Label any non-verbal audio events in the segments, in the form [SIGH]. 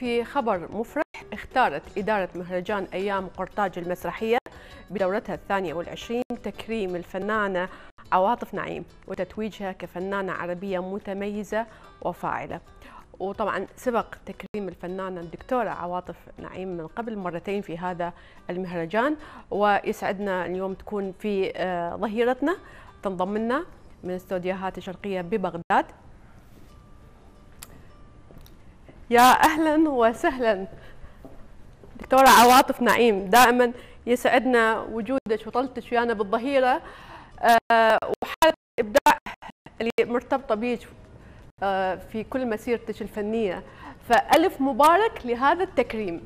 في خبر مفرح اختارت إدارة مهرجان أيام قرطاج المسرحية بدورتها الثانية والعشرين تكريم الفنانة عواطف نعيم وتتويجها كفنانة عربية متميزة وفاعلة. وطبعا سبق تكريم الفنانة الدكتورة عواطف نعيم من قبل مرتين في هذا المهرجان ويسعدنا اليوم تكون في آه، ظهيرتنا تنضم لنا من استوديوهات الشرقية ببغداد. يا أهلا وسهلا. دكتورة عواطف نعيم دائما يسعدنا وجودك وطلتك ويانا بالظهيرة. آه، وحالة الإبداع اللي مرتبطة بيك آه، في كل مسيرتك الفنية. فألف مبارك لهذا التكريم.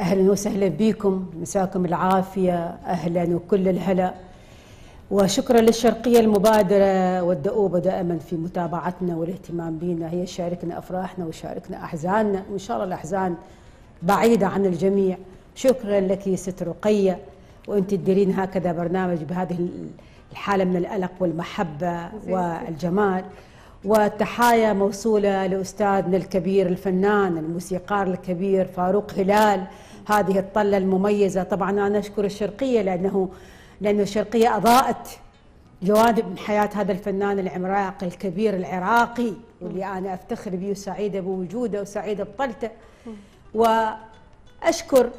أهلا وسهلا بكم مساكم العافية. أهلا وكل الهلا. وشكرا للشرقية المبادرة والدؤوبه دائما في متابعتنا والاهتمام بنا. هي شاركنا أفراحنا وشاركنا أحزاننا وإن شاء الله الأحزان بعيدة عن الجميع. شكرا لك ست رقية وإنت تديرين هكذا برنامج بهذه الحالة من القلق والمحبة والجمال. والتحايا موصولة لأستاذنا الكبير الفنان الموسيقار الكبير فاروق هلال. هذه الطلة المميزة. طبعا أنا أشكر الشرقية لأنه لأنه الشرقية أضاءت جوانب من حياة هذا الفنان العملاق الكبير العراقي واللي أنا أفتخر به وسعيدة بوجوده وسعيدة بطلته. وأشكر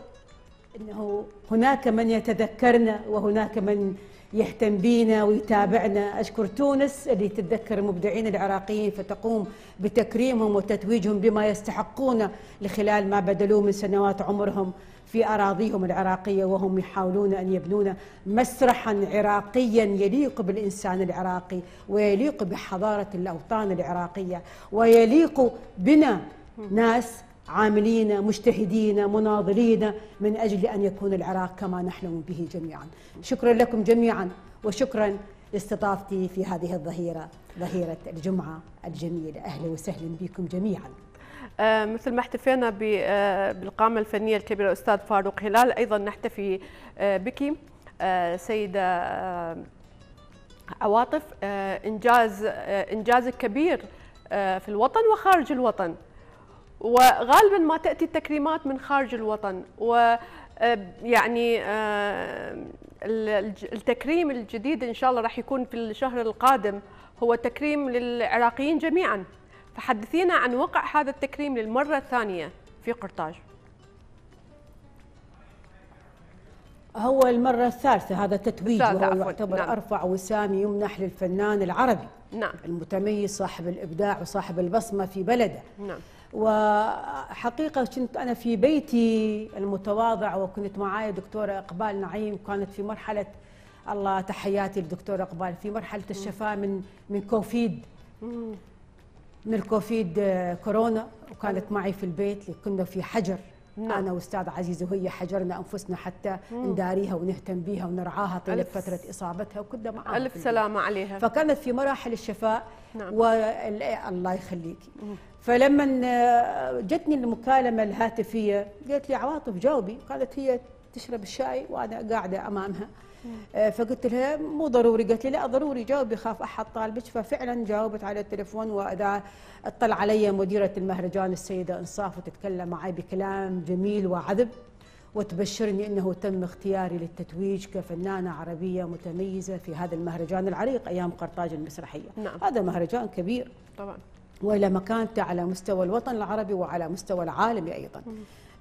أنه هناك من يتذكرنا وهناك من يهتم بينا ويتابعنا. أشكر تونس اللي تتذكر المبدعين العراقيين فتقوم بتكريمهم وتتويجهم بما يستحقون لخلال ما بذلوه من سنوات عمرهم في أراضيهم العراقية وهم يحاولون أن يبنون مسرحا عراقيا يليق بالإنسان العراقي ويليق بحضارة الأوطان العراقية ويليق بنا ناس عاملين مجتهدين مناضلين من أجل أن يكون العراق كما نحلم به جميعا. شكرا لكم جميعا وشكرا لاستضافتي في هذه الظهيرة ظهيرة الجمعة الجميلة. أهلا وسهلا بكم جميعا. آه مثل ما احتفينا آه بالقامة الفنية الكبيرة أستاذ فاروق هلال أيضا نحتفي آه بك سيدة عواطف إنجاز إنجازك كبير في الوطن وخارج الوطن. وغالبا ما تأتي التكريمات من خارج الوطن و يعني التكريم الجديد إن شاء الله راح يكون في الشهر القادم هو تكريم للعراقيين جميعا فحدثينا عن وقع هذا التكريم للمرة الثانية في قرطاج هو المرة الثالثة هذا تتويج وهو يعتبر نعم. أرفع وسام يمنح للفنان العربي نعم. المتميز صاحب الإبداع وصاحب البصمة في بلده نعم. وحقيقة كنت أنا في بيتي المتواضع وكنت معايا دكتورة إقبال نعيم كانت في مرحلة الله تحياتي للدكتورة إقبال في مرحلة الشفاء من من كوفيد. من الكوفيد كورونا وكانت معي في البيت كنا في حجر. نعم. أنا واستاذ عزيز وهي حجرنا أنفسنا حتى مم. نداريها ونهتم بها ونرعاها طيله فترة إصابتها وكنا معاها ألف سلامة عليها. فكانت في مراحل الشفاء نعم. والله يخليكي. فلما جتني المكالمة الهاتفية قالت لي عواطف جاوبي قالت هي تشرب الشاي وأنا قاعدة أمامها. آه، فقلت لها مو ضروري قالت لي لا ضروري جاوبي خاف أحد طالبك. ففعلا جاوبت على التليفون وإذا اطلع علي مديرة المهرجان السيدة إنصاف وتتكلم معي بكلام جميل وعذب وتبشرني إنه تم اختياري للتتويج كفنانة عربية متميزة في هذا المهرجان العريق أيام قرطاج المسرحية. نعم. هذا مهرجان كبير. طبعا. وإلى مكانته على مستوى الوطن العربي وعلى مستوى العالمي أيضا.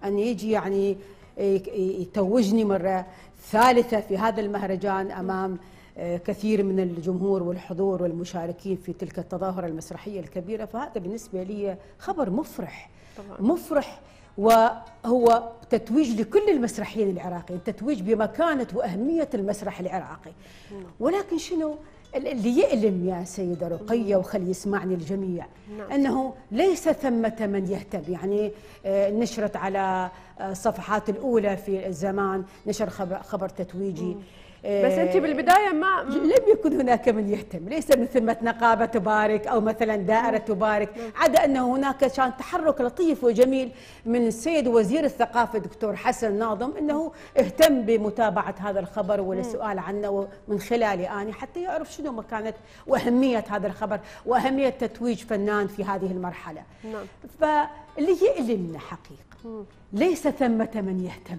أن يجي يعني يتوجني مرة ثالثة في هذا المهرجان أمام كثير من الجمهور والحضور والمشاركين في تلك التظاهرة المسرحية الكبيرة فهذا بالنسبة لي خبر مفرح طبعا. مفرح وهو تتويج لكل المسرحيين العراقيين تتويج بمكانة وأهمية المسرح العراقي نعم. ولكن شنو اللي يألم يا سيدة رقية وخلي يسمعني الجميع نعم. أنه ليس ثمة من يهتم. يعني آه، نشرت على الصفحات الأولى في الزمان نشر خبر, خبر تتويجي. بس انت بالبداية ما [LAUGHS] لم يكن هناك من يهتم. ليس من ثمة نقابة تبارك أو مثلا دائرة تبارك. عدا أن هناك كان تحرك لطيف وجميل من السيد وزير الثقافة الدكتور حسن ناظم أنه اهتم بمتابعة هذا الخبر والسؤال عنه من خلالي أنا حتى يعرف شنو مكانة وأهمية هذا الخبر وأهمية تتويج فنان في هذه المرحلة. نعم. فاللي يؤلمنا حقيقة. ليس ثمة من يهتم.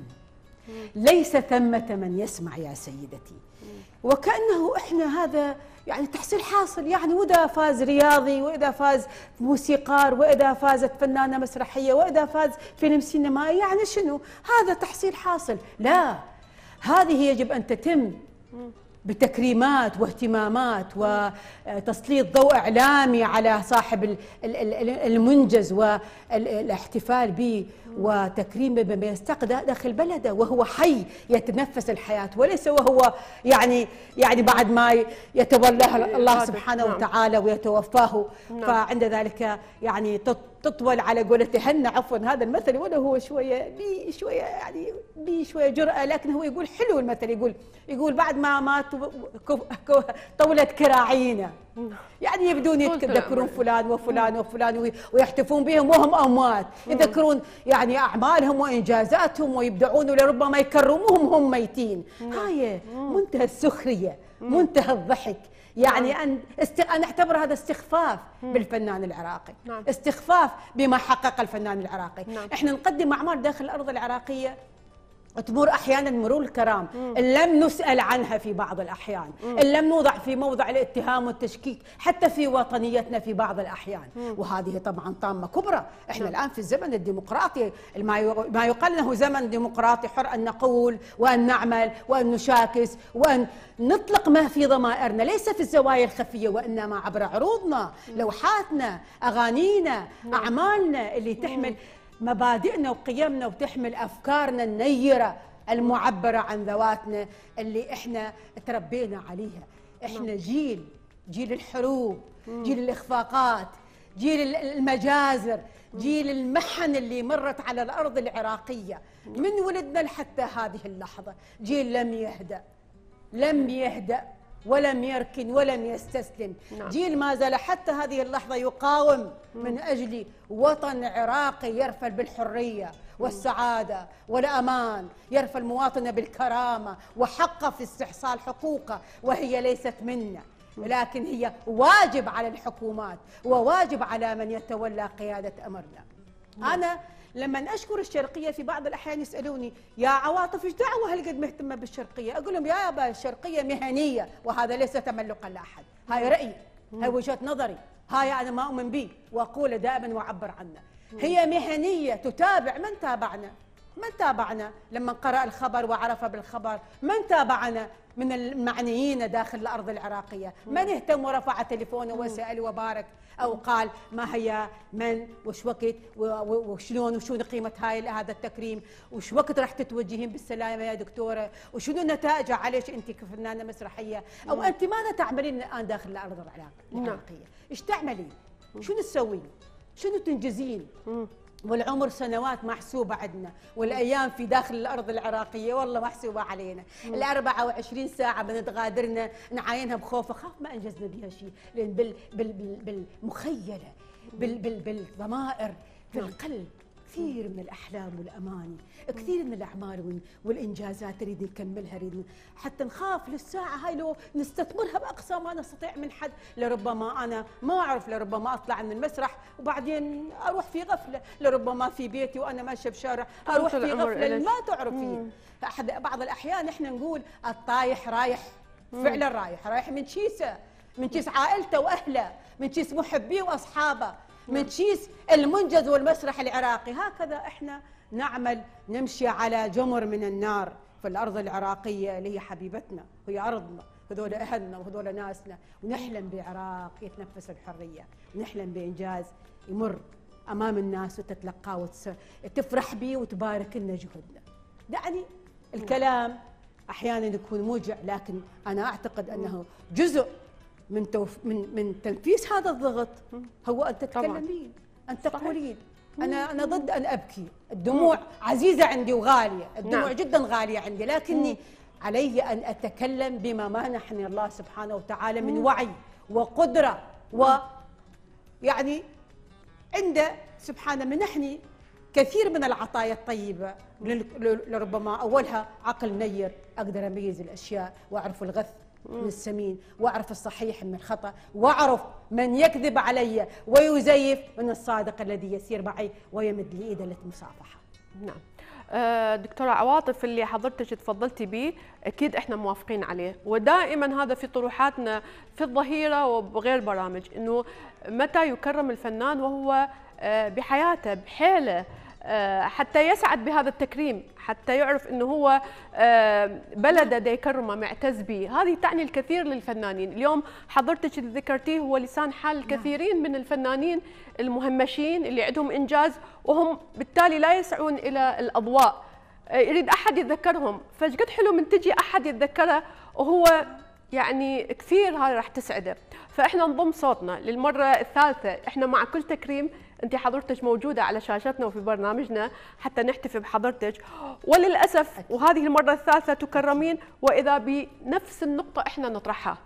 ليس ثمة من يسمع يا سيدتي. وكأنه إحنا هذا يعني تحصيل حاصل. يعني وإذا فاز رياضي وإذا فاز موسيقار وإذا فازت فنانة مسرحية وإذا فاز فيلم سينمائي يعني شنو؟ هذا تحصيل حاصل. لا هذه يجب أن تتم بتكريمات واهتمامات وتسليط ضوء إعلامي على صاحب المنجز والاحتفال به وتكريمه بما يستقى داخل بلده وهو حي يتنفس الحياة وليس وهو يعني يعني بعد ما يتولاه الله سبحانه نعم. وتعالى ويتوفاه نعم. فعند ذلك يعني تطول على قولته هن عفوا هذا المثل ولا هو شوية بي شوية يعني بي شوية جرأة لكن هو يقول حلو المثل يقول يقول بعد ما مات طولت كراعينا يعني يبدون يتذكرون فلان وفلان وفلان ويحتفون بهم وهم أموات. يذكرون يعني أعمالهم وإنجازاتهم ويبدعون ولربما يكرموهم وهم ميتين. هاي منتهى السخرية منتهى الضحك. يعني نعم. أن است... أنا اعتبر هذا استخفاف مم. بالفنان العراقي. نعم. استخفاف بما حقق الفنان العراقي. نعم. إحنا نقدم أعمال داخل الأرض العراقية. تمر أحيانا مرور الكرام إن لم نسأل عنها في بعض الأحيان إن لم نوضع في موضع الاتهام والتشكيك حتى في وطنيتنا في بعض الأحيان. وهذه طبعا طامة كبرى. إحنا الآن في الزمن الديمقراطي ما يقال إنه زمن ديمقراطي حر أن نقول وأن نعمل وأن نشاكس وأن نطلق ما في ضمائرنا. ليس في الزوايا الخفية وإنما عبر عروضنا لوحاتنا أغانينا نعم. أعمالنا اللي تحمل مبادئنا وقيمنا وتحمل أفكارنا النيرة المعبرة عن ذواتنا اللي إحنا تربينا عليها. إحنا نعم. جيل جيل الحروب جيل الإخفاقات جيل المجازر جيل المحن اللي مرت على الأرض العراقية. من ولدنا لحتى هذه اللحظة؟ جيل لم يهدأ لم يهدأ. ولم يركن ولم يستسلم. نعم. جيل ما زال حتى هذه اللحظة يقاوم من أجل وطن عراقي يرفل بالحرية والسعادة والأمان يرفع المواطن بالكرامة وحقه في استحصال حقوقه وهي ليست منا. لكن هي واجب على الحكومات وواجب على من يتولى قيادة أمرنا. نعم. أنا لما أشكر الشرقية في بعض الأحيان يسألوني يا عواطف إيش دعوة هالقد مهتمه بالشرقية؟ أقول لهم يا يابا الشرقية مهنية وهذا ليس تملقا لأحد، هاي رأيي، هاي وجهة نظري، هاي أنا ما أؤمن به وأقوله دائما وأعبر عنه. هي مهنية تتابع من تابعنا؟ من تابعنا لما قرأ الخبر وعرف بالخبر؟ من تابعنا من المعنيين داخل الأرض العراقية؟ من اهتم ورفع تليفونه وسأل وبارك أو قال ما هي من وش وقت وشلون وشو قيمة هاي هذا التكريم؟ وش وقت راح تتوجهين بالسلامة يا دكتورة؟ وشنو النتائج؟ عليش أنت كفنانة مسرحية؟ أو نعم. أنت ماذا تعملين الآن داخل الأرض نعم. العراقية إيش تعملين؟ شنو تسوين؟ شنو تنجزين؟ والعمر سنوات محسوبة عندنا والأيام في داخل الأرض العراقية والله محسوبة علينا. ال 24 ساعة بنتغادرنا نعاينها بخوف أخاف ما أنجزنا بها شيء لأن بال بال بال بالمخيلة بال بال بالضمائر في القلب. كثير من الأحلام والأماني كثير من الأعمال والإنجازات نريد نكملها نريد حتى نخاف للساعة هاي لو نستثمرها بأقصى ما نستطيع من حد لربما أنا ما أعرف لربما أطلع من المسرح وبعدين أروح في غفلة لربما في بيتي وأنا ماشية بشارع أروح في غفلة ما تعرفين أحد بعض الأحيان إحنا نقول الطايح رايح فعلا رايح رايح من كيسه من كيس عائلته وأهله من كيس محبيه وأصحابه. من كيس المنجز والمسرح العراقي. هكذا إحنا نعمل نمشي على جمر من النار في الأرض العراقية اللي هي حبيبتنا وهي أرضنا هذول أهلنا وهذول ناسنا. ونحلم بعراق يتنفس الحرية ونحلم بإنجاز يمر أمام الناس وتتلقاه وتفرح به وتبارك لنا جهدنا دعني الكلام أحيانا يكون موجع لكن أنا أعتقد أنه جزء من توف من من تنفيس هذا الضغط هو أن تتكلمين أن تقولين. أنا أنا ضد أن أبكي. الدموع عزيزة عندي وغالية. الدموع نعم. جدا غالية عندي لكني علي أن أتكلم بما منحني الله سبحانه وتعالى من وعي وقدرة و يعني عنده سبحانه منحني كثير من العطايا الطيبة. لل- لربما أولها عقل نير أقدر أميز الأشياء وأعرف الغث. من السمين وأعرف الصحيح من الخطأ وأعرف من يكذب علي ويزيف من الصادق الذي يسير معي ويمد لي ايده للمصافحه نعم. آه، دكتورة عواطف اللي حضرتك تفضلتي به أكيد إحنا موافقين عليه. ودائما هذا في طروحاتنا في الظهيرة وبغير برامج إنه متى يكرم الفنان وهو آه، بحياته بحيله حتى يسعد بهذا التكريم حتى يعرف إنه هو آه، بلده دا يكرمه معتز به. هذه تعني الكثير للفنانين. اليوم حضرتك اللي ذكرتيه هو لسان حال الكثيرين من الفنانين المهمشين اللي عندهم إنجاز وهم بالتالي لا يسعون إلى الأضواء. آه، يريد أحد يتذكرهم. فقد حلو من تجي أحد يتذكره وهو يعني كثير هاي راح تسعده. فإحنا نضم صوتنا للمرة الثالثة. إحنا مع كل تكريم انت حضرتك موجودة على شاشتنا وفي برنامجنا حتى نحتفي بحضرتك وللأسف وهذه المرة الثالثة تكرمين وإذا بنفس النقطة إحنا نطرحها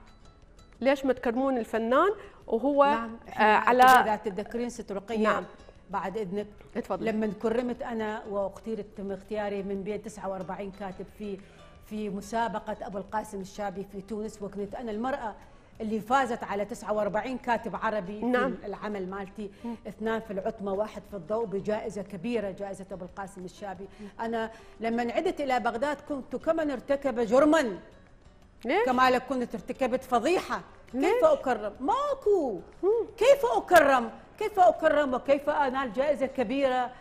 ليش ما تكرمون الفنان وهو نعم آه على إذا تتذكرين ست رقيه نعم. بعد إذنك اتفضلي. لما كرمت أنا واختيرت تم اختياري من بين 49 كاتب في في مسابقة أبو القاسم الشابي في تونس وكنت أنا المرأة اللي فازت على 49 كاتب عربي نعم. في العمل مالتي اثنان في العتمة واحد في الضوء بجائزة كبيرة جائزة أبو القاسم الشابي أنا لما عدت إلى بغداد كنت كمن ارتكب جرما ليش؟ كما لو كنت ارتكبت فضيحة ليش؟ كيف أكرم؟ ماكو كيف أكرم؟ كيف أكرم وكيف أنال جائزة كبيرة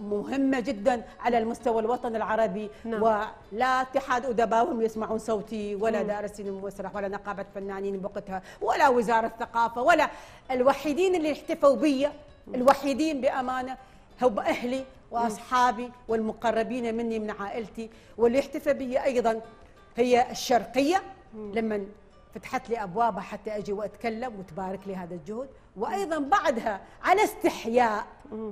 مهمة جدا على المستوى الوطني العربي. نعم. ولا اتحاد أدبائهم يسمعون صوتي ولا دارسين المسرح ولا نقابة فنانين بوقتها ولا وزارة الثقافة ولا الوحيدين اللي احتفوا بي الوحيدين بأمانة هم أهلي وأصحابي والمقربين مني من عائلتي. واللي احتفى بي أيضا هي الشرقية لما فتحت لي أبوابها حتى أجي وأتكلم وتبارك لي هذا الجهد. وأيضا بعدها على استحياء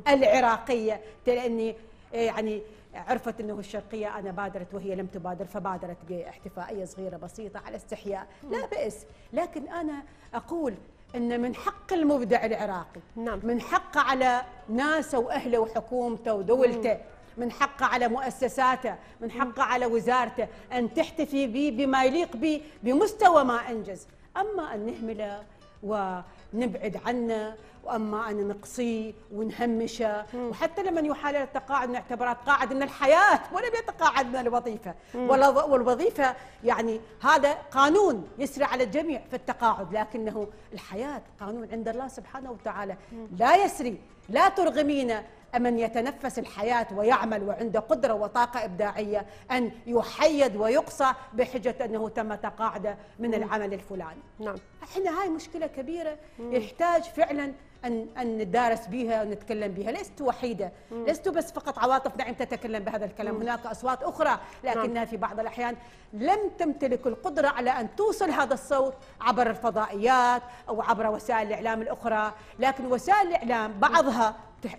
العراقية لأني يعني عرفت إنه الشرقية أنا بادرت وهي لم تبادر فبادرت باحتفائية صغيرة بسيطة على استحياء. لا بأس. لكن أنا أقول إن من حق المبدع العراقي نعم. من حقه على ناسه وأهله وحكومته ودولته من حقه على مؤسساته من حقه على وزارته أن تحتفي به بما يليق به بمستوى ما أنجز. أما أن نهمله ونبعد عنه وأما أن نقصيه ونهمشه. وحتى لما يحال إلى التقاعد نعتبره تقاعد من الحياة ولم يتقاعد من الوظيفة. ولا- والوظيفة يعني هذا قانون يسري على الجميع في التقاعد لكنه الحياة قانون عند الله سبحانه وتعالى. لا يسري لا ترغمين من يتنفس الحياة ويعمل وعنده قدرة وطاقة إبداعية أن يحيد ويقصى بحجة أنه تم تقاعده من العمل الفلاني. نعم. إحنا هاي مشكلة كبيرة يحتاج فعلا أن أن ندارس بها ونتكلم بها، لست وحيدة، لست بس فقط عواطف. نعم تتكلم بهذا الكلام، هناك أصوات أخرى لكنها في بعض الأحيان لم تمتلك القدرة على أن توصل هذا الصوت عبر الفضائيات أو عبر وسائل الإعلام الأخرى، لكن وسائل الإعلام بعضها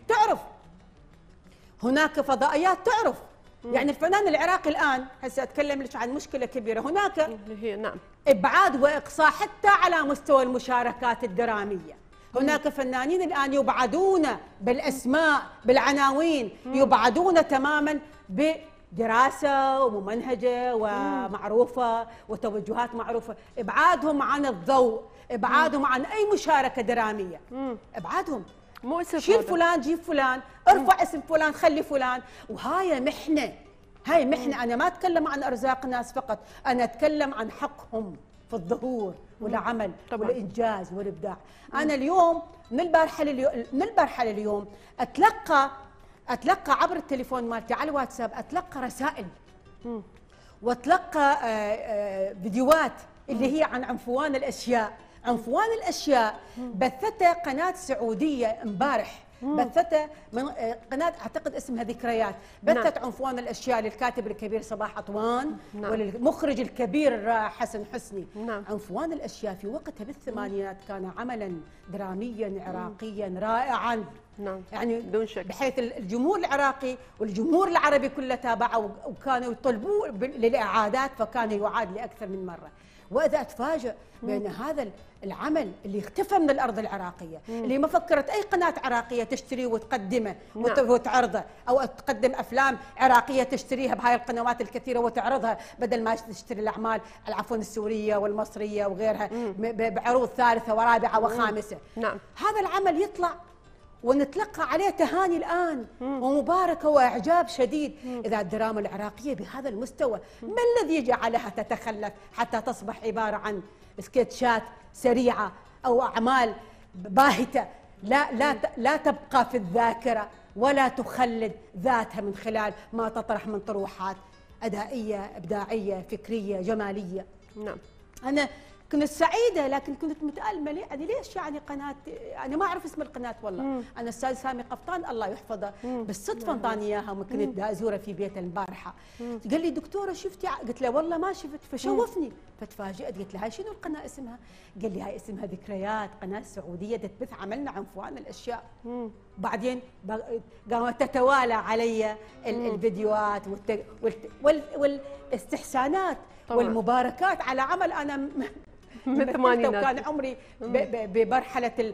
تعرف هناك فضائيات تعرف. يعني الفنان العراقي الآن هسه أتكلم لك عن مشكلة كبيرة. هناك اللي هي نعم. إبعاد وإقصاء حتى على مستوى المشاركات الدرامية. هناك فنانين الآن يبعدون بالأسماء بالعناوين يبعدون تماما بدراسة وممنهجه ومعروفة وتوجهات معروفة. إبعادهم عن الضوء إبعادهم عن أي مشاركة درامية. إبعادهم. مؤسف شيل هذا. فلان جيب فلان ارفع اسم فلان خلي فلان. وهاي محنة. هاي محنة. أنا ما أتكلم عن أرزاق الناس فقط. أنا أتكلم عن حقهم في الظهور والعمل طبعاً. والإنجاز والإبداع. أنا اليوم من البارحة لليوم من البارحة لليوم أتلقى أتلقى عبر التليفون مالتي على الواتساب أتلقى رسائل. وأتلقى آه، آه، فيديوهات اللي هي عن عنفوان الأشياء. عنفوان الأشياء بثته قناة سعودية امبارح بثته من آه، قناة أعتقد اسمها ذكريات بثت نعم. عنفوان الأشياء للكاتب الكبير صباح عطوان نعم. وللمخرج الكبير حسن حسني نعم. عنفوان الأشياء في وقتها بالثمانينات كان عملا دراميا عراقيا رائعا نعم يعني بدون شك. بحيث الجمهور العراقي والجمهور العربي كله تابعوا وكانوا يطلبوا بال- للإعادات فكان يعاد لأكثر من مرة وإذا اتفاجئ بأن هذا العمل اللي اختفى من الأرض العراقية اللي ما فكرت أي قناة عراقية تشتريه وتقدمه وت- نعم. وتعرضه أو تقدم أفلام عراقية تشتريها بهاي القنوات الكثيرة وتعرضها بدل ما تشتري الأعمال العفوا السورية والمصرية وغيرها م- ب- بعروض ثالثة ورابعة وخامسة. نعم. هذا العمل يطلع ونتلقى عليه تهاني الآن ومباركة وإعجاب شديد. إذا الدراما العراقية بهذا المستوى ما الذي جعلها تتخلف حتى تصبح عبارة عن سكتشات سريعة أو أعمال باهتة؟ لا لا لا تبقى في الذاكرة ولا تخلد ذاتها من خلال ما تطرح من طروحات أدائية إبداعية فكرية جمالية. نعم. أنا كنت سعيدة لكن كنت متألمة. ليه؟ يعني ليش؟ يعني قناة أنا ما أعرف اسم القناة والله. مم. أنا أستاذ سامي قفطان الله يحفظه. مم. بالصدفه انطاني إياها كنت ازوره في بيته البارحة. قال لي دكتورة شفتي؟ قلت له والله ما شفت. فشوفني. فتفاجئت. قلت له هاي شنو القناة اسمها؟ قال لي هاي اسمها ذكريات قناة سعودية تبث عملنا عنفوان الأشياء. مم. بعدين قامت تتوالى علي ال- الفيديوهات والت... والت... وال... والاستحسانات طبعاً. والمباركات على عمل أنا م- من مثلته الثمانينات. وكان عمري. بمرحلة ال...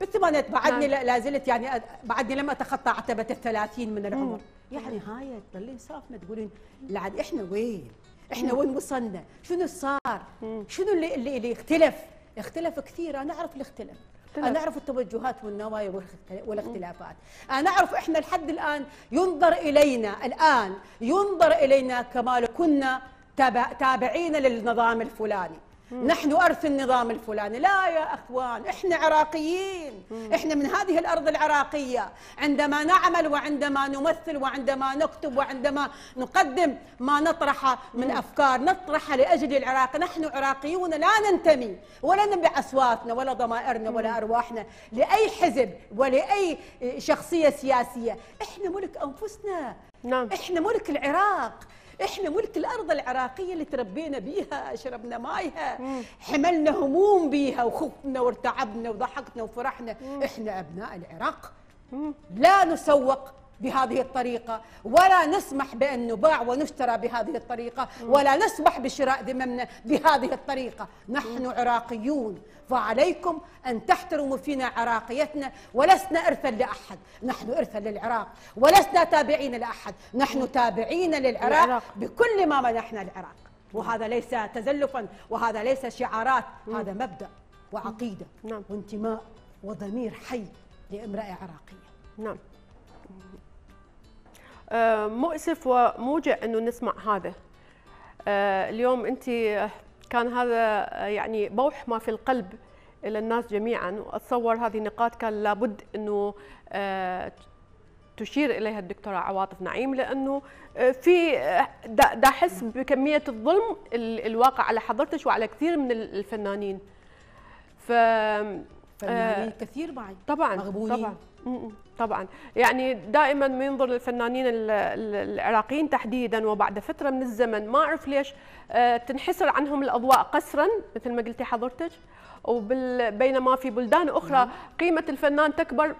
بالثمانينات بعدني نعم. لا زلت يعني بعدني لم أتخطى عتبة الثلاثين من العمر يعني هاي تضلين صافنه تقولين لعد إحنا وين؟ إحنا وين وصلنا؟ شنو صار؟ شنو اللي اللي, اللي اختلف؟ اختلف كثير أنا أعرف اللي اختلف. أنا أعرف التوجهات والنوايا والاخت- والاختلافات أنا أعرف إحنا لحد الآن ينظر إلينا الآن ينظر إلينا كما لو كنا تابع تابعين للنظام الفلاني نحن أرث النظام الفلاني. لا يا أخوان إحنا عراقيين. إحنا من هذه الأرض العراقية. عندما نعمل وعندما نمثل وعندما نكتب وعندما نقدم ما نطرحه من أفكار نطرحها لأجل العراق. نحن عراقيون لا ننتمي ولا نبيع أصواتنا ولا ضمائرنا ولا أرواحنا لأي حزب ولأي شخصية سياسية. إحنا ملك أنفسنا. نعم. إحنا ملك العراق. إحنا ملك الأرض العراقية اللي تربينا بيها شربنا مايها حملنا هموم بيها وخفنا وارتعبنا وضحكنا وفرحنا. إحنا أبناء العراق. لا نسوق بهذه الطريقة. ولا نسمح بأن نباع ونشترى بهذه الطريقة ولا نسمح بشراء ذممنا بهذه الطريقة. نحن عراقيون فعليكم أن تحترموا فينا عراقيتنا ولسنا إرثا لأحد. نحن إرثا للعراق ولسنا تابعين لأحد. نحن تابعين للعراق العراق. بكل ما منحنا العراق. وهذا ليس تزلفا وهذا ليس شعارات هذا مبدأ وعقيدة نعم. وانتماء وضمير حي لامرأة عراقية. نعم. مؤسف وموجع إنه نسمع هذا. آه، اليوم أنت آه، كان هذا آه، يعني بوح ما في القلب إلى الناس جميعا. وأتصور هذه النقاط كان لابد إنه آه، تشير إليها الدكتورة عواطف نعيم. لأنه آه، في آه، دا احس بكمية الظلم ال- الواقع على حضرتك وعلى كثير من ال- الفنانين. ف فنانين كثير معي. طبعا مغبونين. طبعا. طبعا. يعني دائما ما ينظر للفنانين ال- ال- العراقيين تحديدا وبعد فترة من الزمن ما أعرف ليش آه، تنحسر عنهم الأضواء قسرا مثل ما قلتي حضرتك وبال بينما في بلدان أخرى قيمة الفنان تكبر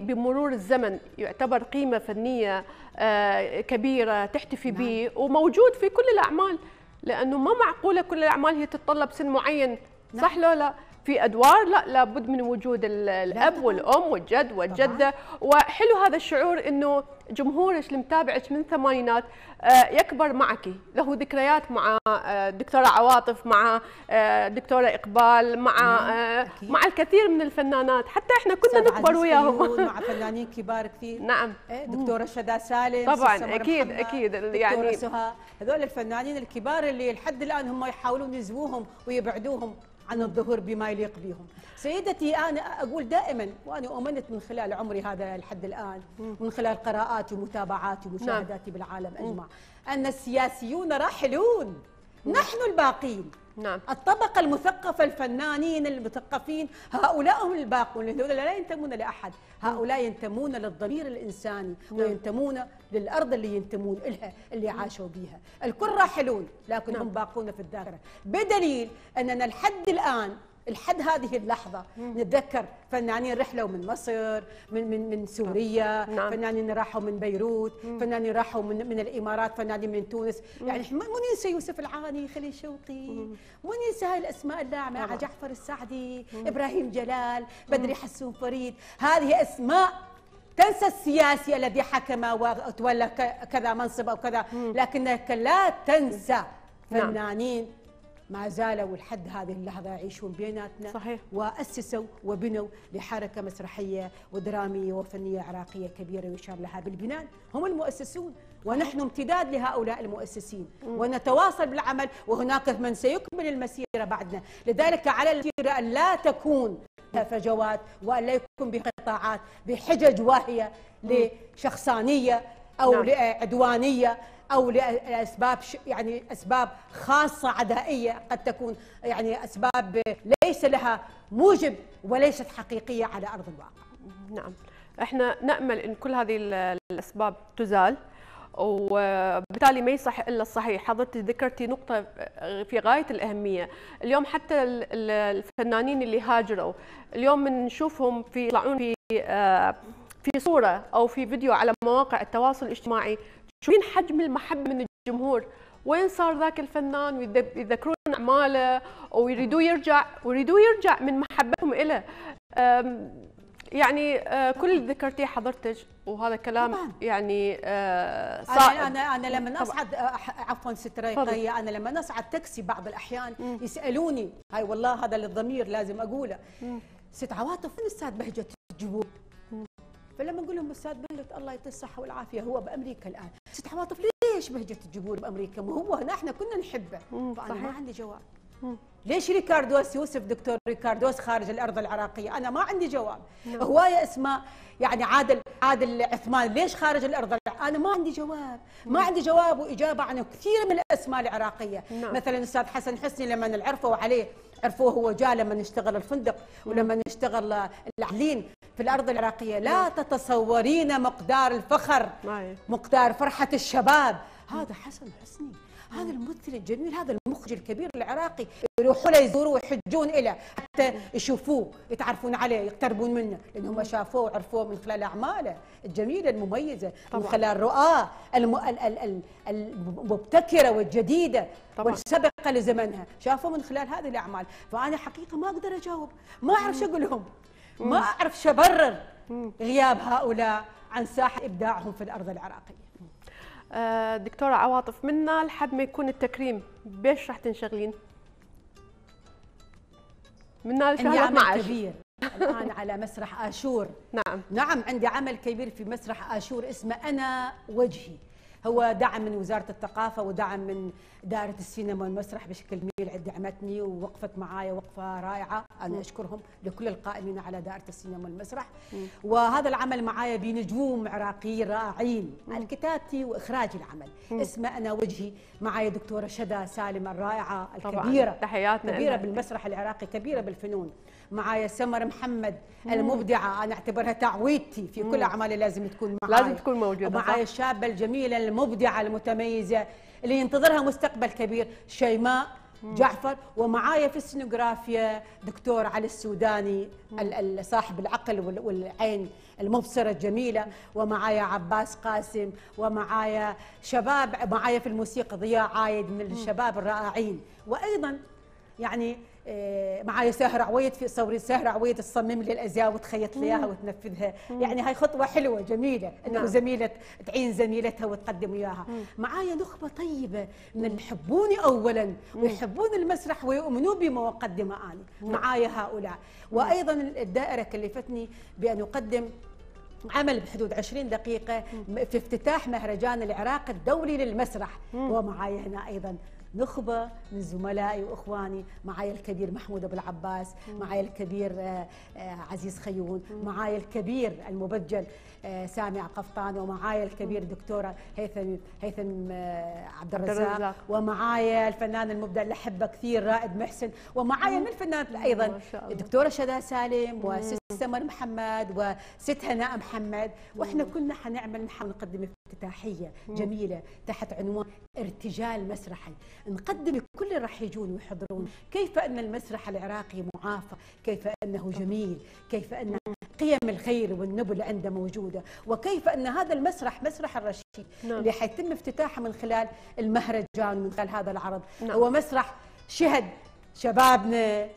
بمرور الزمن. يعتبر قيمة فنية آه، كبيرة تحتفي به وموجود في كل الأعمال لأنه ما معقولة كل الأعمال هي تتطلب سن معين صح لو لا؟ في أدوار لا لابد من وجود ال- الأب. والأم والجد والجدة. وحلو هذا الشعور إنه جمهورك المتابعك من الثمانينات آه، يكبر معك. له ذكريات مع آه، دكتورة عواطف مع آه، دكتورة إقبال مع نعم، أكيد. مع الكثير من الفنانات. حتى إحنا كنا نكبر وياهم. مع [LAUGHS] فنانين كبار كثير. نعم. إيه، دكتورة شدا سالم طبعاً، أكيد، دكتورة يعني- سهى هذول الفنانين الكبار اللي لحد الآن هم يحاولون يزووهم ويبعدوهم. عن الظهور بما يليق بهم. سيدتي أنا أقول دائما وأنا أؤمنت من خلال عمري هذا لحد الآن من خلال قراءاتي ومتابعاتي ومشاهداتي بالعالم أجمع أن السياسيون راحلون. نحن الباقين. نعم الطبقة المثقفة الفنانين المثقفين هؤلاء هم الباقون هذول لا ينتمون لأحد هؤلاء ينتمون للضمير الإنساني نعم. وينتمون للأرض اللي ينتمون لها اللي عاشوا بيها الكل راحلون لكن نعم. هم باقون في الذاكرة بدليل أننا لحد الآن لحد هذه اللحظة نتذكر فنانين رحلوا من مصر من من من سوريا نعم. فنانين راحوا من بيروت فنانين راحوا من من الإمارات فنانين من تونس. يعني مو ننسى يوسف العاني خليل شوقي. مو ننسى هاي الأسماء اللاعمة طبعا. جعفر السعدي إبراهيم جلال بدري حسون فريد. هذه أسماء تنسى السياسي الذي حكم وتولى كذا منصب أو كذا لكنك لا تنسى نعم. فنانين. ما زالوا لحد هذه اللحظة يعيشون بيناتنا صحيح. وأسسوا وبنوا لحركة مسرحية ودرامية وفنية عراقية كبيرة يشار لها بالبنان هم المؤسسون ونحن امتداد لهؤلاء المؤسسين ونتواصل بالعمل وهناك من سيكمل المسيرة بعدنا. لذلك على المسيرة أن لا تكون فجوات وأن لا يكون بقطاعات بحجج واهية لشخصانية أو نعم. لعدوانية أو لأسباب ش- يعني أسباب خاصة عدائية قد تكون يعني أسباب ليس لها موجب وليست حقيقية على أرض الواقع. نعم إحنا نأمل إن كل هذه ال- الأسباب تزال وبالتالي ما يصح إلا الصحيح حضرتك ذكرتي نقطة في غاية الأهمية اليوم حتى ال- ال- الفنانين اللي هاجروا اليوم نشوفهم في يطلعون في آه، في صورة أو في فيديو على مواقع التواصل الاجتماعي شوفين حجم المحبة من الجمهور؟ وين صار ذاك الفنان ويذ- يذكرون أعماله ويريدوه يرجع؟ ويريدوه يرجع من محبتهم له يعني آه، كل اللي ذكرتيه حضرتك. وهذا كلام طبعاً. يعني آه، صائب. أنا أنا لما. اصعد أح- عفوا ست أنا لما اصعد تاكسي بعض الأحيان يسألوني هاي والله هذا للضمير لازم أقوله. ست عواطف فين أستاذ بهجة الجبور فلما نقول لهم أستاذ بهجه الله يعطيه الصحة والعافية هو بأمريكا الآن ست عواطف ليش بهجة الجبور بأمريكا ما هو هنا إحنا كنا نحبه فأنا. ما عندي جواب. ليش ريكاردوس يوسف دكتور ريكاردوس خارج الأرض العراقية؟ أنا ما عندي جواب. هواية اسماء يعني عادل عادل عثمان. ليش خارج الأرض أنا ما عندي جواب. ما عندي جواب وإجابة عن كثير من الأسماء العراقية. نعم. مثلا الاستاذ حسن حسني لما نعرفه عليه عرفوه هو جاء لما نشتغل الفندق ولما نشتغل العلين في الأرض العراقية. لا تتصورين مقدار الفخر. مقدار فرحة الشباب. هذا حسن حسني. هذا الممثل الجميل هذا المخرج الكبير العراقي يروحوا له يزوروا ويحجون له حتى يشوفوه يتعرفون عليه يقتربون منه لأنهم شافوه وعرفوه من خلال أعماله الجميلة المميزة طبعاً. من خلال رؤاه الم... ال... ال... ال... المبتكرة والجديدة طبعاً. والسابقة لزمنها. شافوه من خلال هذه الأعمال. فأنا حقيقة ما أقدر أجاوب. ما أعرف شو أقول لهم. ما أعرف شو أبرر غياب هؤلاء عن ساحة إبداعهم في الأرض العراقية. آه، دكتورة عواطف منا لحد ما يكون التكريم. بيش راح تنشغلين؟ منا عندي عمل 12 كبير. الآن على مسرح آشور. نعم. نعم عندي عمل كبير في مسرح آشور اسمه أنا وجهي. هو دعم من وزارة الثقافة ودعم من دائرة السينما والمسرح بشكل كبير. دعمتني ووقفت معايا وقفة رائعة. أنا أشكرهم لكل القائمين على دائرة السينما والمسرح. وهذا العمل معايا بنجوم عراقيين رائعين. على كتابتي وإخراج العمل. اسمه أنا وجهي. معايا دكتورة شدا سالم الرائعة طبعاً. الكبيرة. تحياتنا كبيرة. بالمسرح العراقي كبيرة بالفنون. معايا سمر محمد المبدعة. أنا أعتبرها تعويضتي في كل أعمالي لازم تكون معايا. لازم تكون موجودة، ومعايا؟ الشابة الجميلة المبدعة المتميزة اللي ينتظرها مستقبل كبير شيماء جعفر. ومعايا في السينوغرافيا دكتور علي السوداني ال- ال- صاحب العقل وال- والعين المبصرة الجميلة. ومعايا عباس قاسم. ومعايا شباب معايا في الموسيقى ضياء عايد من الشباب الرائعين. وأيضا يعني معايا سهر عويد في صوري سهر عويد تصمم لي الأزياء وتخيط لي اياها وتنفذها يعني هاي خطوة حلوة جميلة إنه نعم. زميلة تعين زميلتها وتقدم اياها معايا نخبة طيبة من يحبوني اولا ويحبون المسرح ويؤمنون بما اقدمه أنا معايا هؤلاء. وأيضا الدائرة كلفتني بأن أقدم عمل بحدود 20 دقيقة في افتتاح مهرجان العراق الدولي للمسرح. ومعايا هنا أيضا نخبة من زملائي وإخواني معي الكبير محمود أبو العباس معي الكبير آه، آه، عزيز خيون معي الكبير المبجل آه، سامي قفطان ومعايا الكبير دكتورة هيثم هيثم عبد الرزاق. ومعايا الفنان المبدع اللي أحبه كثير رائد محسن ومعايا من الفنانات أيضا. الدكتورة شدا سالم وست سمر محمد وست هناء محمد. وإحنا كنا حنعمل نحاول نقدم افتتاحية جميلة تحت عنوان ارتجال مسرحي. نقدم لكل اللي راح يجون ويحضرون. كيف أن المسرح العراقي معافى؟ كيف أنه جميل؟ كيف أن قيم الخير والنبل عنده موجودة؟ وكيف أن هذا المسرح مسرح الرشيد نعم. اللي حيتم افتتاحه من خلال المهرجان من خلال هذا العرض. نعم. هو مسرح شهد شبابنا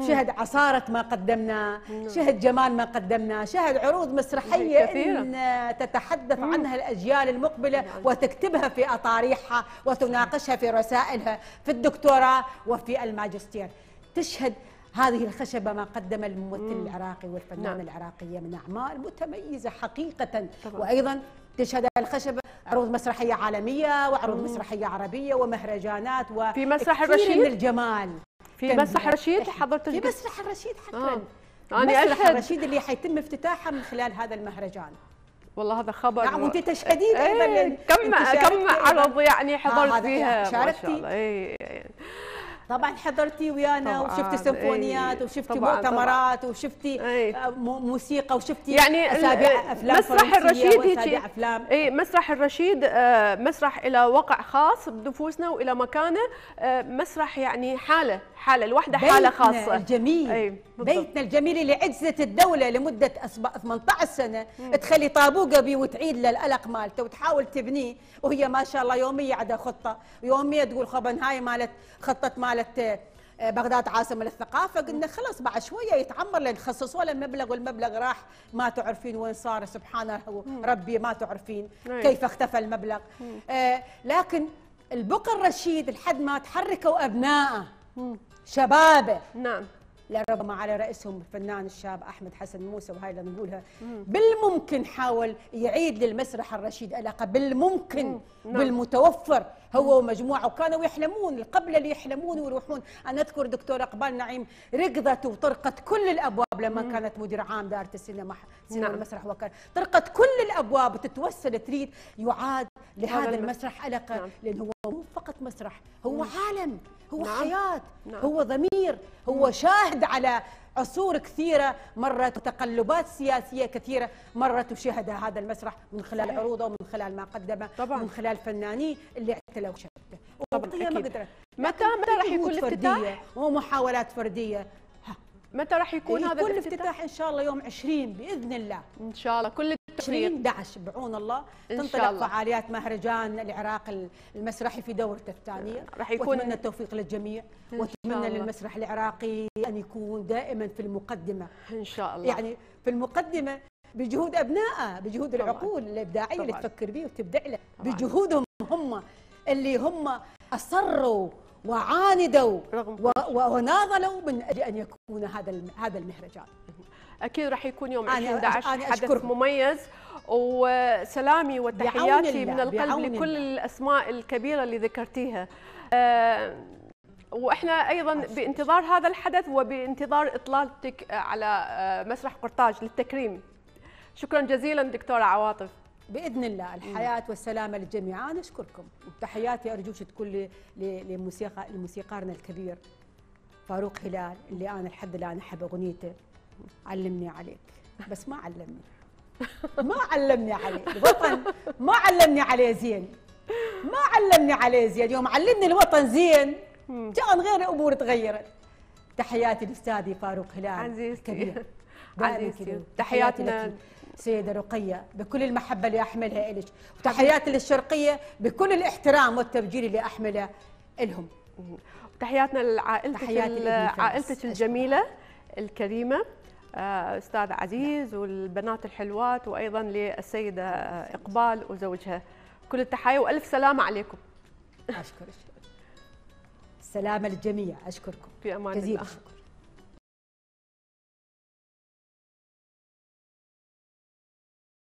شهد عصارة ما قدمنا شهد جمال ما قدمنا شهد عروض مسرحية. إن تتحدث عنها الأجيال المقبلة وتكتبها في أطاريحها وتناقشها في رسائلها في الدكتوراه وفي الماجستير. تشهد هذه الخشبة ما قدم الممثل العراقي والفنانة نعم. العراقية من أعمال متميزة حقيقة. طبعاً. وأيضا تشهد الخشبة عروض مسرحية عالمية وعروض مسرحية عربية ومهرجانات في مسرح الرشيد؟ من الجمال. في مسرح رشيد حضرتك في قلت- مسرح الرشيد آه. حقا أنا مسرح أشهد. الرشيد اللي حيتم افتتاحه من خلال هذا المهرجان والله هذا خبر نعم وانت تشهدين أيضا إيه كم كم شاركتي. عرض يعني حضرت هذا فيها ما شاء شاركتي. الله اي إي. طبعا حضرتي ويانا طبعاً، وشفتي سيمفونيات إيه، وشفتي طبعاً، مؤتمرات وشفتي إيه. آه، مو- موسيقى وشفتي يعني أسابيع أفلام مسرح الرشيد هيك أفلام. اي مسرح الرشيد آه، مسرح إلى وقع خاص بنفوسنا وإلى مكانه آه، مسرح يعني حالة حالة الوحدة حالة بيتنا خاصة. الجميل. أي، بالضبط. بيتنا الجميل اللي عجزت الدولة لمدة أسب- 18 سنة. تخلي طابوقة بيه وتعيد له الألق مالته وتحاول تبنيه وهي ما شاء الله يومية عندها خطة. يومية تقول خبن هاي مالت خطة مالت آه، بغداد عاصمة للثقافة قلنا خلاص بعد شوية يتعمر لأن خصصوا له المبلغ والمبلغ راح ما تعرفين وين صار سبحانه ربي ما تعرفين أي. كيف اختفى المبلغ. آه لكن البقى الرشيد لحد ما تحركوا أبنائه شبابه. نعم. لربما على رأسهم الفنان الشاب أحمد حسن موسى وهاي اللي نقولها بالممكن حاول يعيد للمسرح الرشيد علاقة بالممكن نعم. بالمتوفر. هو ومجموعة وكانوا يحلمون قبل اللي يحلمون ويروحون أنا أذكر دكتورة إقبال نعيم ركضت وطرقت كل الأبواب لما كانت مدير عام دائرة السينما سينما نعم. المسرح وكان طرقت كل الأبواب وتتوسل تريد يعاد لهذا الم- المسرح علاقة نعم. لأنه هو مو فقط مسرح هو عالم هو نعم. حياة نعم. هو ضمير هو شاهد على عصور كثيرة مرت وتقلبات سياسية كثيرة مرت وشهدها هذا المسرح من خلال صحيح. عروضه ومن خلال ما قدمه طبعاً. من خلال فنانين اللي اعتلوا شهدته طبعاً، أكيد. مقدرة متى متى راح يكون الافتتاح؟ ومحاولات فردية ها. متى راح يكون هذا يكون الافتتاح؟ الافتتاح إن شاء الله يوم 20 بإذن الله إن شاء الله كل 20 التوفيق 11 بعون الله تنطلق الله. فعاليات مهرجان العراق المسرحي في دورته الثانية راح يكون- وأتمنى التوفيق للجميع وأتمنى. للمسرح العراقي أن يكون دائما في المقدمة إن شاء الله يعني في المقدمة بجهود ابنائه بجهود طبعاً. العقول الإبداعية اللي. تفكر به وتبدع له. بجهودهم هم اللي هم أصروا وعاندوا وناضلوا من أجل أن يكون هذا هذا المهرجان أكيد راح يكون يوم أنا- 2011 أنا حدث أشكركم. مميز. وسلامي وتحياتي من القلب لكل. الأسماء الكبيرة اللي ذكرتيها. آه، وإحنا أيضا بانتظار هذا الحدث وبانتظار إطلالتك على آه، مسرح قرطاج للتكريم. شكرا جزيلا دكتورة عواطف. بإذن الله الحياة والسلامة للجميع أنا أشكركم. تحياتي أرجوك تكون لموسيقى لموسيقارنا الكبير فاروق هلال اللي أنا لحد الآن أحب أغنيته. علمني عليك. بس ما علمني. ما علمني عليه الوطن ما علمني عليه زين. ما علمني عليه زين. يوم علمني الوطن زين كان غير امور تغيرت. تحياتي لاستاذي فاروق هلال عزيزتي. الكبير. [LAUGHS] عزيزتي. تحياتنا. لك سيدة رقية بكل المحبة اللي أحملها إلك وتحياتي للشرقية بكل الاحترام والتبجيل اللي أحمله إلهم. تحياتنا لعائلتك تحياتي. عائلتك الكريمة. آه، أستاذ عزيز والبنات الحلوات وأيضا للسيدة آه، إقبال وزوجها. كل التحايا وألف سلامه عليكم. أشكرك. السلامة للجميع أشكركم. في أمان الله.